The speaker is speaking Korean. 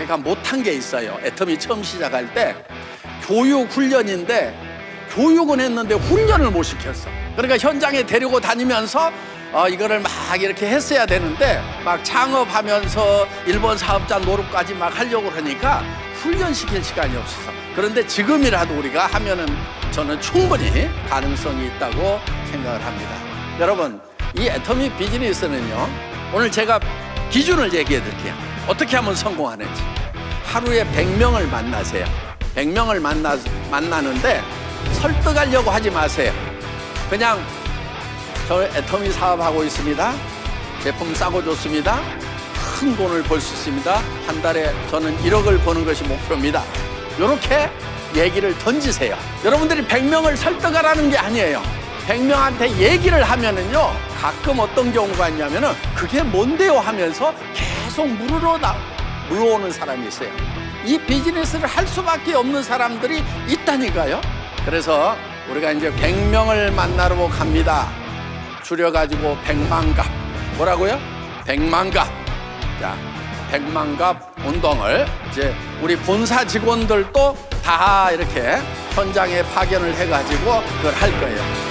제가 못한 게 있어요. 애터미 처음 시작할 때 교육 훈련인데 교육은 했는데 훈련을 못 시켰어. 그러니까 현장에 데리고 다니면서 어, 이거를 막 이렇게 했어야 되는데 막 창업하면서 일본 사업자 노릇까지 막 하려고 그러니까 훈련시킬 시간이 없어서 그런데 지금이라도 우리가 하면은 저는 충분히 가능성이 있다고 생각을 합니다. 여러분 이 애터미 비즈니스는요 오늘 제가 기준을 얘기해 드릴게요. 어떻게 하면 성공하는지 하루에 100명을 만나세요. 100명을 만나, 만나는데 설득하려고 하지 마세요. 그냥 저 애터미 사업하고 있습니다. 제품 싸고 좋습니다. 큰 돈을 벌 수 있습니다. 한 달에 저는 1억을 버는 것이 목표입니다. 이렇게 얘기를 던지세요. 여러분들이 100명을 설득하라는 게 아니에요. 100명한테 얘기를 하면은요, 가끔 어떤 경우가 있냐면은 그게 뭔데요 하면서 계속 물으러 나, 물어오는 사람이 있어요. 이 비즈니스를 할 수밖에 없는 사람들이 있다니까요. 그래서 우리가 이제 100명을 만나러 갑니다. 줄여가지고 100만갑. 뭐라고요? 100만갑. 자, 100만갑 운동을 이제 우리 본사 직원들도 다 이렇게 현장에 파견을 해가지고 그걸 할 거예요.